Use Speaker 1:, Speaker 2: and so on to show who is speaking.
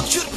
Speaker 1: Bak